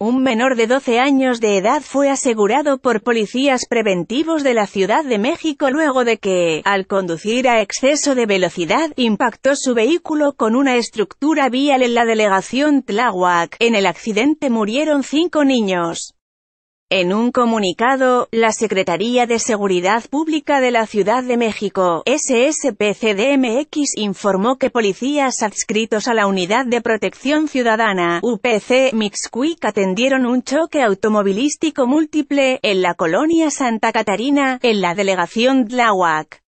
Un menor de 12 años de edad fue asegurado por policías preventivos de la Ciudad de México luego de que, al conducir a exceso de velocidad, impactó su vehículo con una estructura vial en la delegación Tláhuac. En el accidente murieron cinco niños. En un comunicado, la Secretaría de Seguridad Pública de la Ciudad de México, SSPCDMX, informó que policías adscritos a la Unidad de Protección Ciudadana, UPC, Mixquic atendieron un choque automovilístico múltiple, en la colonia Santa Catarina, en la delegación Tláhuac.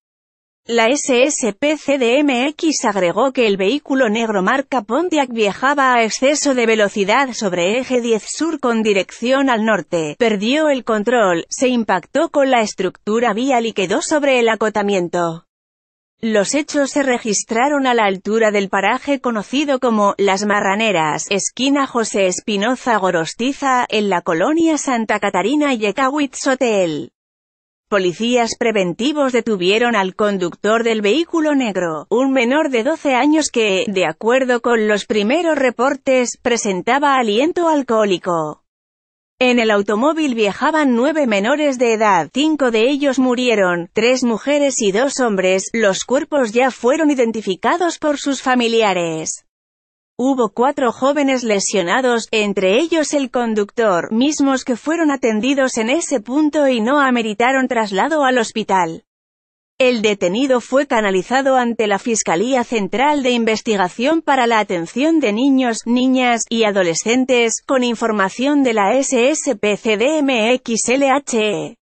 La SSPCDMX agregó que el vehículo negro marca Pontiac viajaba a exceso de velocidad sobre eje 10 sur con dirección al norte, perdió el control, se impactó con la estructura vial y quedó sobre el acotamiento. Los hechos se registraron a la altura del paraje conocido como Las Marraneras, esquina José Espinoza Gorostiza, en la colonia Santa Catarina Yekawitz Hotel. Policías preventivos detuvieron al conductor del vehículo negro, un menor de 12 años que, de acuerdo con los primeros reportes, presentaba aliento alcohólico. En el automóvil viajaban nueve menores de edad, cinco de ellos murieron, tres mujeres y dos hombres, los cuerpos ya fueron identificados por sus familiares. Hubo cuatro jóvenes lesionados, entre ellos el conductor, mismos que fueron atendidos en ese punto y no ameritaron traslado al hospital. El detenido fue canalizado ante la Fiscalía Central de Investigación para la Atención de Niños, Niñas y Adolescentes, con información de la SSPCDMXLHE.